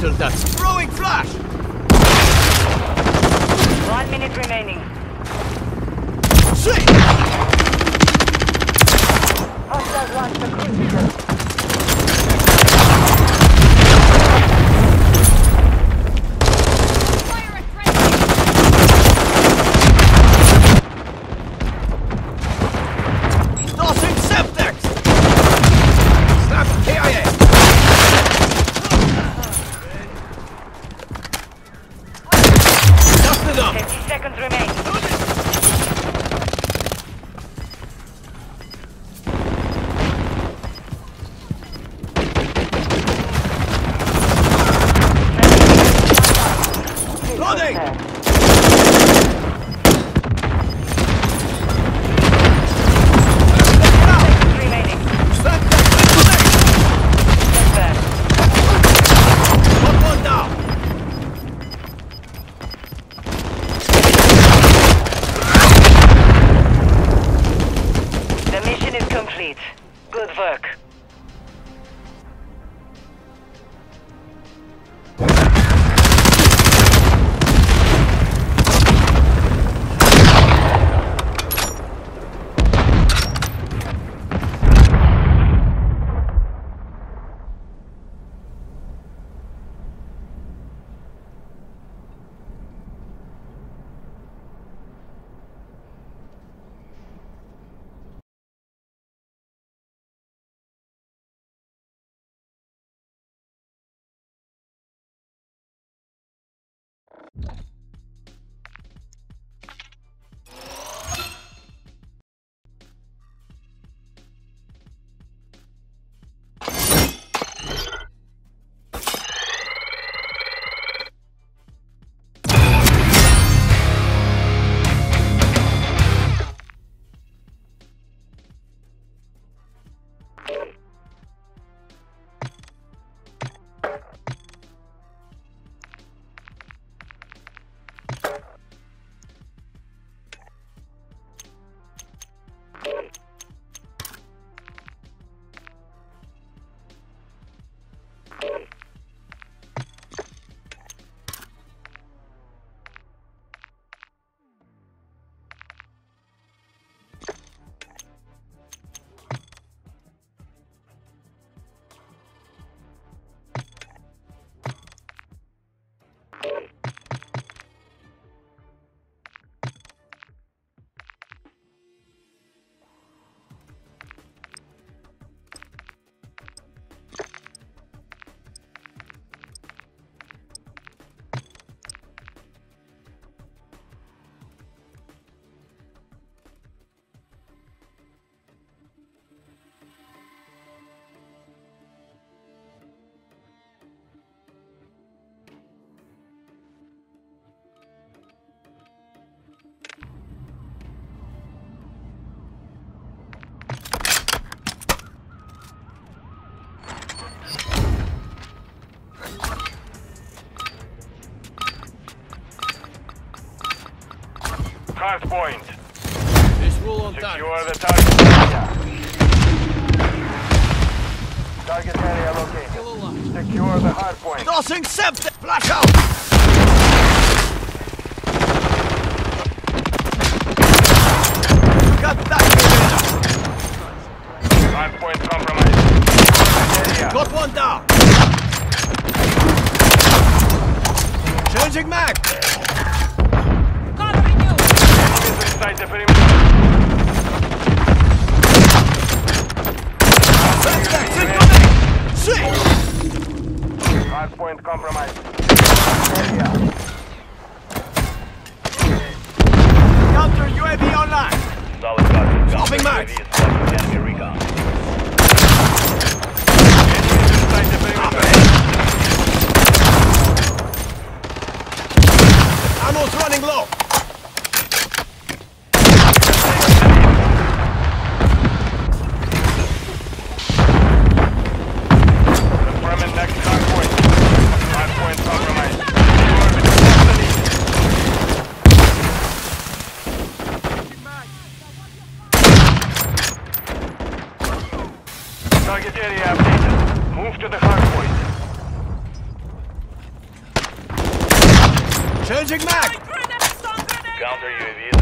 settle that. Throwing flash! One minute remaining. Reloading! Hard point. Visual on target. Secure the target area. Target area located. Secure the hard point. Tossing Semtex! Flash out! Got that Hard point compromised. Got one down! Changing mag! Inside the perimeter. Semtex incoming! See! Hard point compromised. Area. Counter UAV online! Solid copy. Swapping mags. UAV is watching enemy recon. Inside the perimeter. to the hardpoint. Changing mag! Counter UAV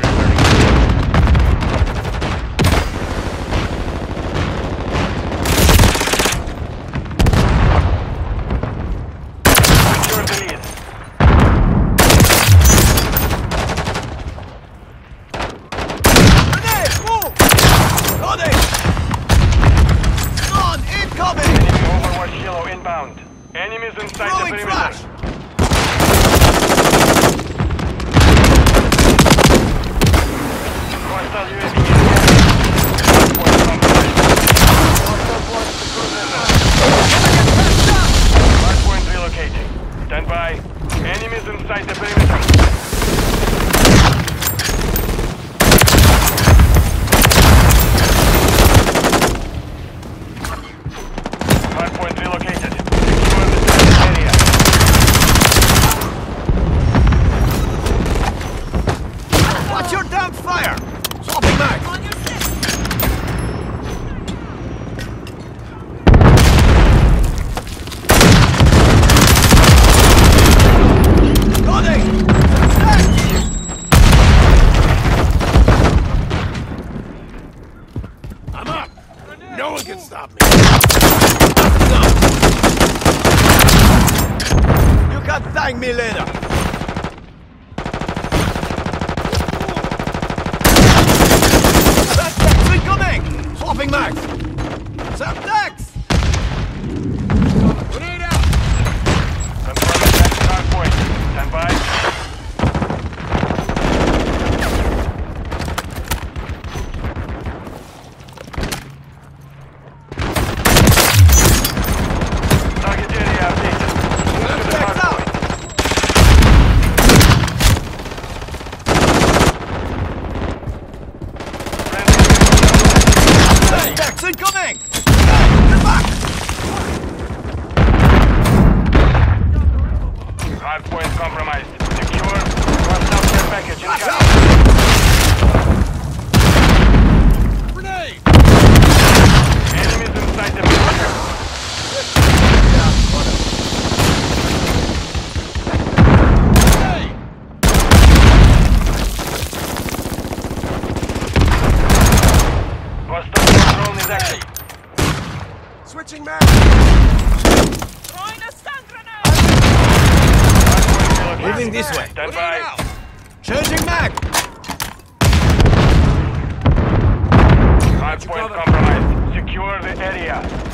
inbound. Enemies inside Rolling the perimeter. Flash. one can stop me. No. You can thank me later. Heading this way. Stand by. Charging mag! Five point compromised. Secure the area.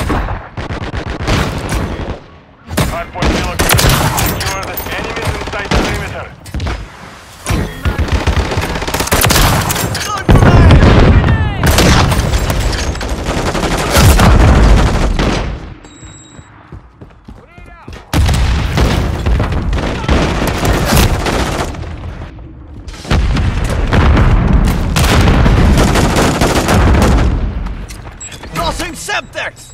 Semtex!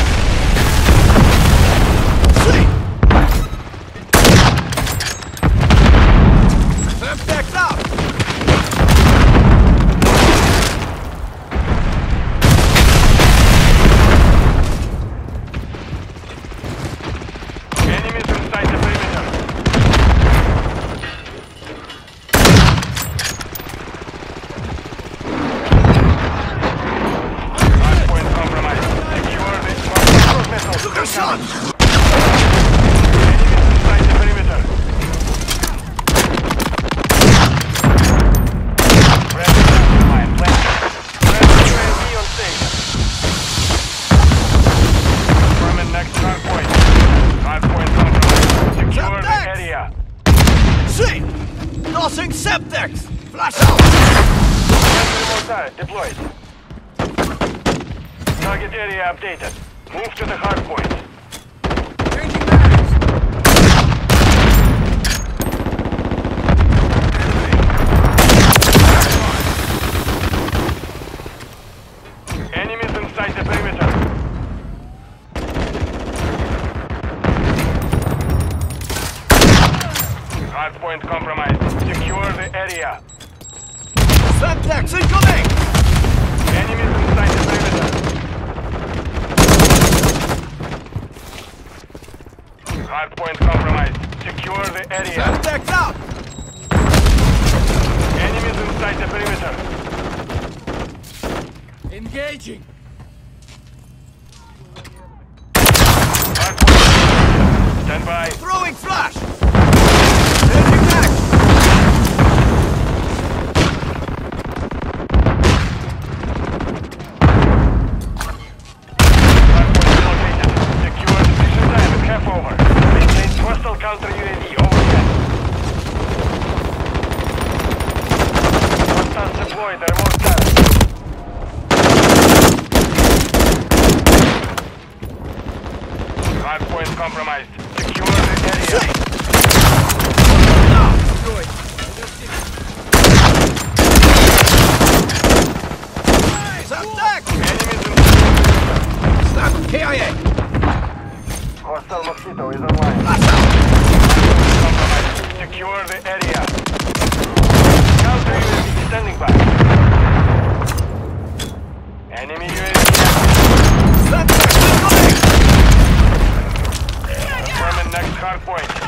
See! Tossing Semtex! Flash out! Mortar deployed. Target area updated. Move to the hardpoint. Changing bags! Enemies inside the perimeter. Hardpoint compromised. Secure the area. Semtex incoming! Enemies inside the perimeter. Hardpoint compromised. Secure the area. Semtex out! Enemies inside the perimeter. Engaging! KIA! Hostile Mosquito is online. Hostile! Secure the area. Counter UAV standing by. Enemy UAV. Affirmative next hard point.